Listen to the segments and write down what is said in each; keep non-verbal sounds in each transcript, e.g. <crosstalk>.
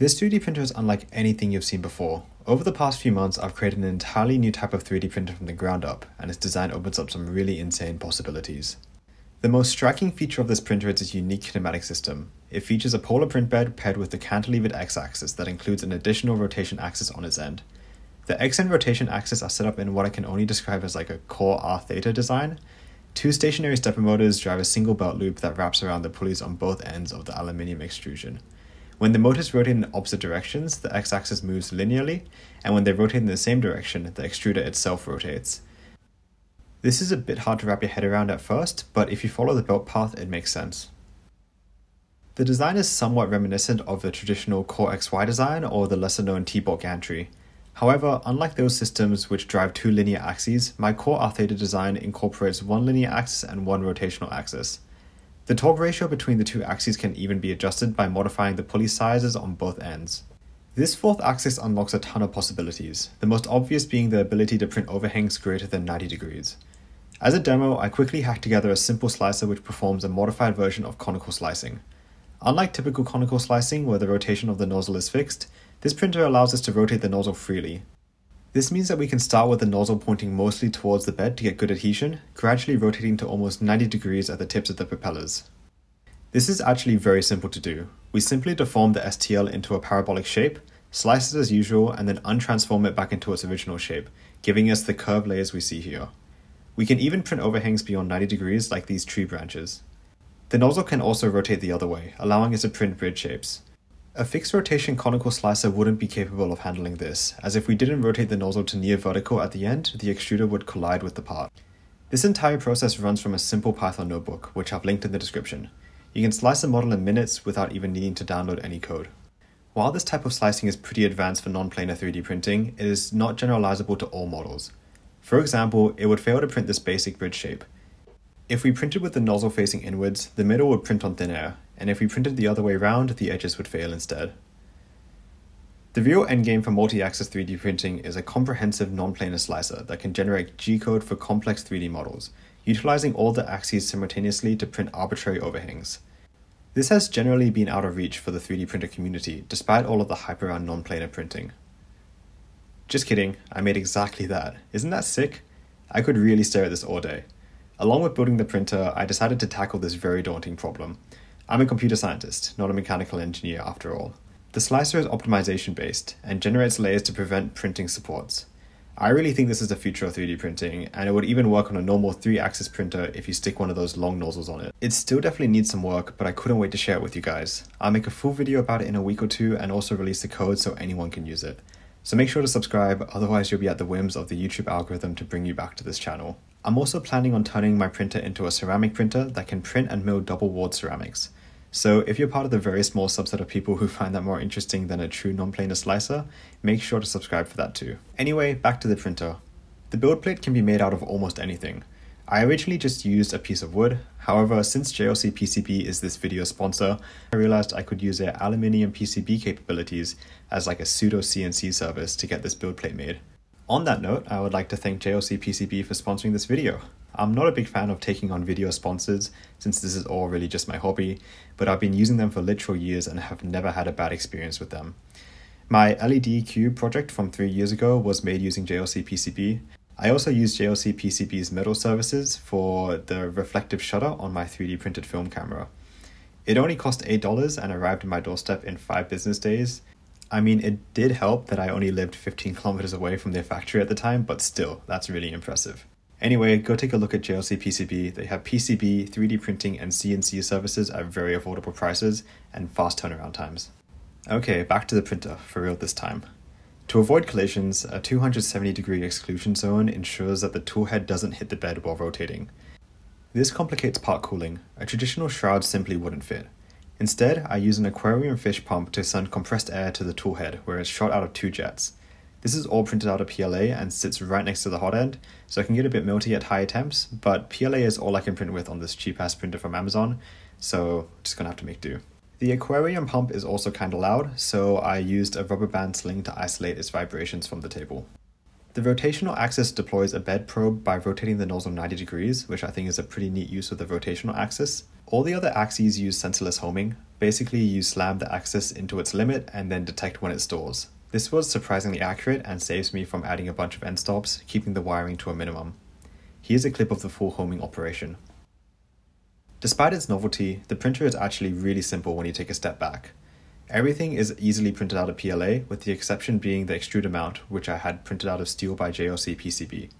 This 3D printer is unlike anything you've seen before. Over the past few months, I've created an entirely new type of 3D printer from the ground up, and its design opens up some really insane possibilities. The most striking feature of this printer is its unique kinematic system. It features a polar print bed paired with the cantilevered x-axis that includes an additional rotation axis on its end. The x and rotation axis are set up in what I can only describe as like a core R theta design. Two stationary stepper motors drive a single belt loop that wraps around the pulleys on both ends of the aluminium extrusion. When the motors rotate in opposite directions, the x-axis moves linearly, and when they rotate in the same direction, the extruder itself rotates. This is a bit hard to wrap your head around at first, but if you follow the belt path, it makes sense. The design is somewhat reminiscent of the traditional Core XY design or the lesser known T-Bot gantry. However, unlike those systems which drive two linear axes, my Core R Theta design incorporates one linear axis and one rotational axis. The torque ratio between the two axes can even be adjusted by modifying the pulley sizes on both ends. This fourth axis unlocks a ton of possibilities, the most obvious being the ability to print overhangs greater than 90 degrees. As a demo, I quickly hacked together a simple slicer which performs a modified version of conical slicing. Unlike typical conical slicing where the rotation of the nozzle is fixed, this printer allows us to rotate the nozzle freely, this means that we can start with the nozzle pointing mostly towards the bed to get good adhesion, gradually rotating to almost 90 degrees at the tips of the propellers. This is actually very simple to do. We simply deform the STL into a parabolic shape, slice it as usual, and then untransform it back into its original shape, giving us the curved layers we see here. We can even print overhangs beyond 90 degrees like these tree branches. The nozzle can also rotate the other way, allowing us to print bridge shapes. A fixed rotation conical slicer wouldn't be capable of handling this, as if we didn't rotate the nozzle to near vertical at the end, the extruder would collide with the part. This entire process runs from a simple Python notebook, which I've linked in the description. You can slice a model in minutes without even needing to download any code. While this type of slicing is pretty advanced for non-planar 3D printing, it is not generalizable to all models. For example, it would fail to print this basic bridge shape. If we printed with the nozzle facing inwards, the middle would print on thin air, and if we printed the other way around, the edges would fail instead. The real endgame for multi-axis 3D printing is a comprehensive non-planar slicer that can generate G-code for complex 3D models, utilizing all the axes simultaneously to print arbitrary overhangs. This has generally been out of reach for the 3D printer community, despite all of the hype around non-planar printing. Just kidding, I made exactly that. Isn't that sick? I could really stare at this all day. Along with building the printer, I decided to tackle this very daunting problem, I'm a computer scientist, not a mechanical engineer after all. The slicer is optimization based and generates layers to prevent printing supports. I really think this is the future of 3D printing, and it would even work on a normal 3 axis printer if you stick one of those long nozzles on it. It still definitely needs some work, but I couldn't wait to share it with you guys. I'll make a full video about it in a week or two and also release the code so anyone can use it. So make sure to subscribe, otherwise, you'll be at the whims of the YouTube algorithm to bring you back to this channel. I'm also planning on turning my printer into a ceramic printer that can print and mill double walled ceramics. So if you're part of the very small subset of people who find that more interesting than a true non-planar slicer, make sure to subscribe for that too. Anyway, back to the printer. The build plate can be made out of almost anything. I originally just used a piece of wood, however, since JLC PCB is this video sponsor, I realized I could use their aluminium PCB capabilities as like a pseudo CNC service to get this build plate made. On that note, I would like to thank JLC PCB for sponsoring this video. I'm not a big fan of taking on video sponsors since this is all really just my hobby, but I've been using them for literal years and have never had a bad experience with them. My LED cube project from three years ago was made using JLC PCB. I also used JLC PCB's metal services for the reflective shutter on my 3D printed film camera. It only cost $8 and arrived at my doorstep in five business days. I mean, it did help that I only lived 15 kilometers away from their factory at the time, but still, that's really impressive. Anyway, go take a look at JLC PCB. They have PCB, 3D printing, and CNC services at very affordable prices and fast turnaround times. Okay, back to the printer, for real this time. To avoid collisions, a 270 degree exclusion zone ensures that the tool head doesn't hit the bed while rotating. This complicates part cooling. A traditional shroud simply wouldn't fit. Instead, I use an aquarium fish pump to send compressed air to the tool head where it's shot out of two jets. This is all printed out of PLA and sits right next to the hot end, so I can get a bit melty at higher temps, but PLA is all I can print with on this cheap ass printer from Amazon, so just gonna have to make do. The aquarium pump is also kinda loud, so I used a rubber band sling to isolate its vibrations from the table. The rotational axis deploys a bed probe by rotating the nozzle 90 degrees, which I think is a pretty neat use of the rotational axis. All the other axes use sensorless homing. Basically, you slam the axis into its limit and then detect when it stores. This was surprisingly accurate and saves me from adding a bunch of end stops, keeping the wiring to a minimum. Here's a clip of the full homing operation. Despite its novelty, the printer is actually really simple when you take a step back. Everything is easily printed out of PLA, with the exception being the extruder mount, which I had printed out of steel by JLC PCB.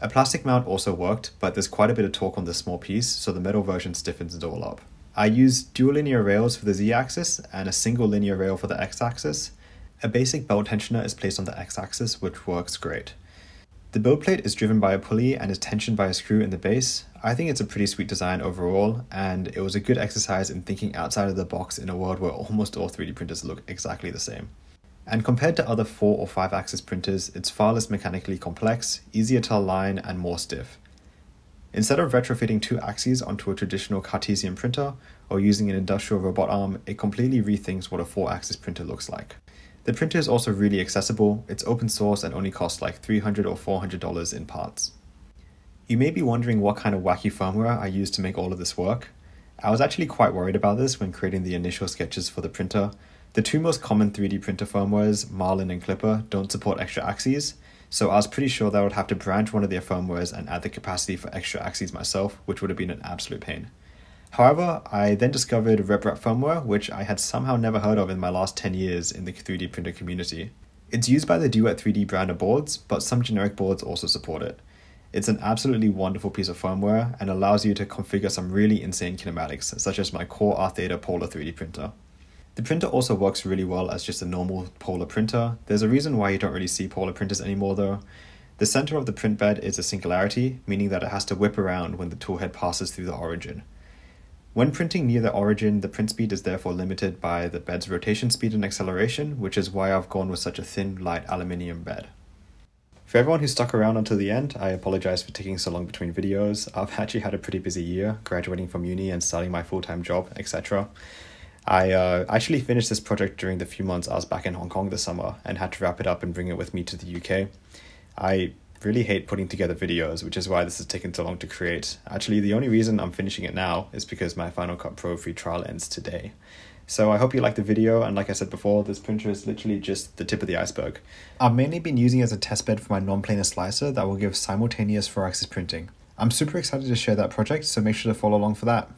A plastic mount also worked, but there's quite a bit of torque on this small piece, so the metal version stiffens it all up. I used dual linear rails for the z-axis and a single linear rail for the x-axis. A basic belt tensioner is placed on the x-axis, which works great. The build plate is driven by a pulley and is tensioned by a screw in the base. I think it's a pretty sweet design overall, and it was a good exercise in thinking outside of the box in a world where almost all 3D printers look exactly the same. And compared to other 4 or 5 axis printers, it's far less mechanically complex, easier to align, and more stiff. Instead of retrofitting two axes onto a traditional Cartesian printer or using an industrial robot arm, it completely rethinks what a 4 axis printer looks like. The printer is also really accessible, it's open source and only costs like 300 or $400 in parts. You may be wondering what kind of wacky firmware I used to make all of this work. I was actually quite worried about this when creating the initial sketches for the printer. The two most common 3D printer firmwares, Marlin and Klipper, don't support extra axes, so I was pretty sure that I would have to branch one of their firmwares and add the capacity for extra axes myself, which would have been an absolute pain. However, I then discovered RepRap firmware, which I had somehow never heard of in my last 10 years in the 3D printer community. It's used by the Duet 3D brand of boards, but some generic boards also support it. It's an absolutely wonderful piece of firmware and allows you to configure some really insane kinematics, such as my Core R Theta Polar 3D printer. The printer also works really well as just a normal polar printer. There's a reason why you don't really see polar printers anymore though. The center of the print bed is a singularity, meaning that it has to whip around when the toolhead passes through the origin. When printing near the origin, the print speed is therefore limited by the bed's rotation speed and acceleration, which is why I've gone with such a thin, light aluminium bed. For everyone who stuck around until the end, I apologize for taking so long between videos. I've <laughs> actually had a pretty busy year, graduating from uni and starting my full time job, etc. I uh, actually finished this project during the few months I was back in Hong Kong this summer and had to wrap it up and bring it with me to the UK. I really hate putting together videos, which is why this has taken so long to create. Actually, the only reason I'm finishing it now is because my Final Cut Pro free trial ends today. So I hope you liked the video, and like I said before, this printer is literally just the tip of the iceberg. I've mainly been using it as a testbed for my non-planar slicer that will give simultaneous 4-axis printing. I'm super excited to share that project, so make sure to follow along for that.